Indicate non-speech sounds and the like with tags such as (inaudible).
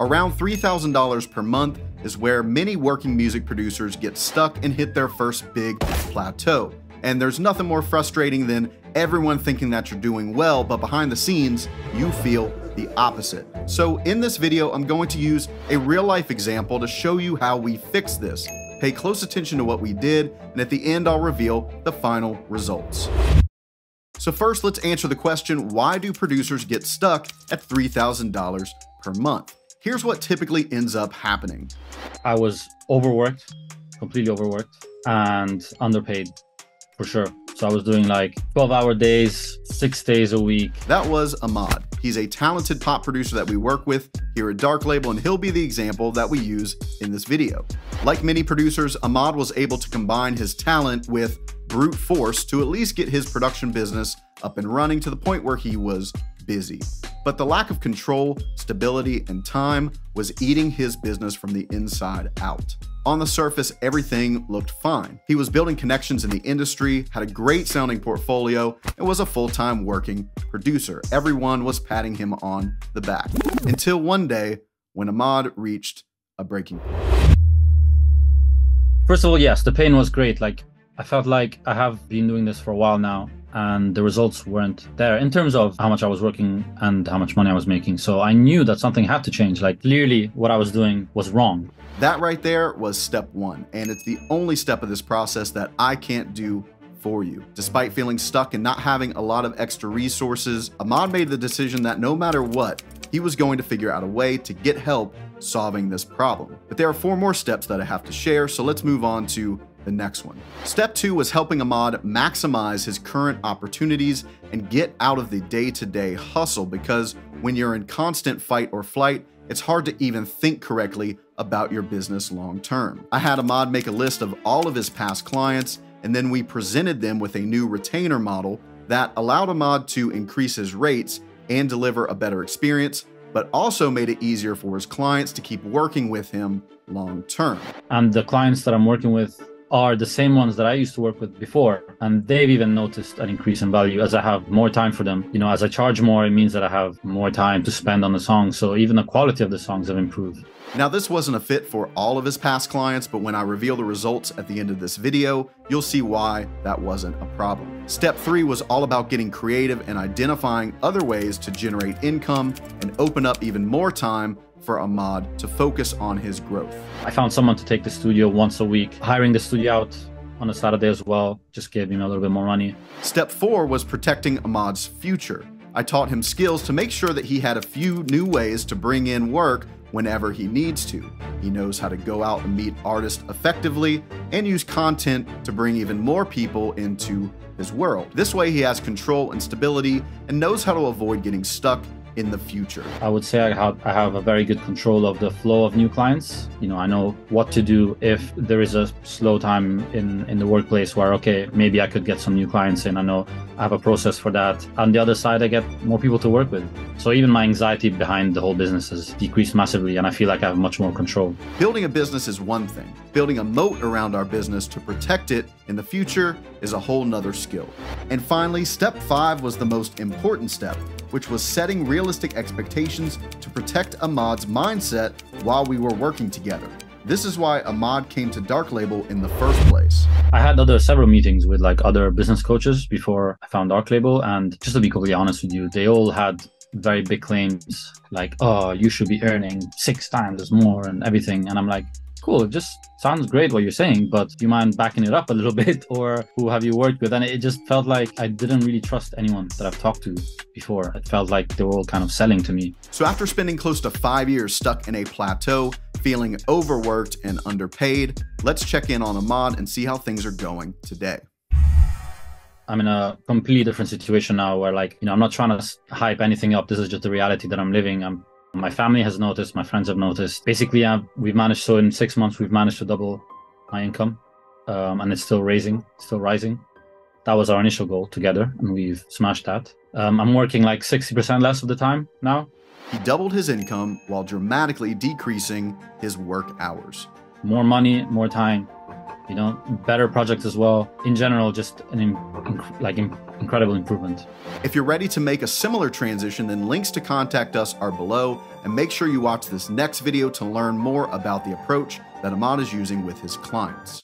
Around $3,000 per month is where many working music producers get stuck and hit their first big plateau. And there's nothing more frustrating than everyone thinking that you're doing well, but behind the scenes, you feel the opposite. So in this video, I'm going to use a real life example to show you how we fix this. Pay close attention to what we did, and at the end, I'll reveal the final results. So first, let's answer the question, why do producers get stuck at $3,000 per month? Here's what typically ends up happening. I was overworked, completely overworked, and underpaid for sure. So I was doing like 12 hour days, six days a week. That was Ahmad. He's a talented pop producer that we work with here at Dark Label, and he'll be the example that we use in this video. Like many producers, Ahmad was able to combine his talent with brute force to at least get his production business up and running to the point where he was busy. But the lack of control, stability, and time was eating his business from the inside out. On the surface, everything looked fine. He was building connections in the industry, had a great sounding portfolio, and was a full time working producer. Everyone was patting him on the back. Until one day, when Ahmad reached a breaking point. First of all, yes, the pain was great. Like, I felt like I have been doing this for a while now and the results weren't there in terms of how much I was working and how much money I was making. So I knew that something had to change. Like clearly what I was doing was wrong. That right there was step one. And it's the only step of this process that I can't do for you. Despite feeling stuck and not having a lot of extra resources, Ahmad made the decision that no matter what, he was going to figure out a way to get help solving this problem. But there are four more steps that I have to share, so let's move on to the next one. Step two was helping Ahmad maximize his current opportunities and get out of the day to day hustle because when you're in constant fight or flight, it's hard to even think correctly about your business long term. I had Ahmad make a list of all of his past clients, and then we presented them with a new retainer model that allowed Ahmad to increase his rates and deliver a better experience, but also made it easier for his clients to keep working with him long term. And the clients that I'm working with are the same ones that I used to work with before. And they've even noticed an increase in value as I have more time for them. You know, as I charge more, it means that I have more time to spend on the songs. So even the quality of the songs have improved. Now, this wasn't a fit for all of his past clients, but when I reveal the results at the end of this video, you'll see why that wasn't a problem. Step three was all about getting creative and identifying other ways to generate income and open up even more time for Ahmad to focus on his growth. I found someone to take the studio once a week. Hiring the studio out on a Saturday as well just gave him a little bit more money. Step four was protecting Ahmad's future. I taught him skills to make sure that he had a few new ways to bring in work whenever he needs to. He knows how to go out and meet artists effectively and use content to bring even more people into his world. This way, he has control and stability and knows how to avoid getting stuck in the future? I would say I have, I have a very good control of the flow of new clients. You know, I know what to do if there is a slow time in, in the workplace where, okay, maybe I could get some new clients in. I know I have a process for that. On the other side, I get more people to work with. So even my anxiety behind the whole business has decreased massively and I feel like I have much more control. Building a business is one thing. Building a moat around our business to protect it in the future is a whole nother skill. And finally, step five was the most important step which was setting realistic expectations to protect Ahmad's mindset while we were working together. This is why Ahmad came to Dark Label in the first place. I had other several meetings with like other business coaches before I found Dark Label, and just to be completely honest with you, they all had very big claims like, "Oh, you should be earning six times as more and everything," and I'm like, cool, it just sounds great what you're saying, but do you mind backing it up a little (laughs) bit? Or who have you worked with? And it just felt like I didn't really trust anyone that I've talked to before. It felt like they were all kind of selling to me. So after spending close to five years stuck in a plateau, feeling overworked and underpaid, let's check in on Ahmad and see how things are going today. I'm in a completely different situation now where like, you know, I'm not trying to hype anything up. This is just the reality that I'm living. I'm my family has noticed, my friends have noticed. Basically, uh, we've managed, so in six months, we've managed to double my income um, and it's still raising, still rising. That was our initial goal together, and we've smashed that. Um, I'm working like 60% less of the time now. He doubled his income while dramatically decreasing his work hours. More money, more time, you know, better projects as well. In general, just an inc- like inc- incredible improvement. If you're ready to make a similar transition, then links to contact us are below. And make sure you watch this next video to learn more about the approach that Ahmad is using with his clients.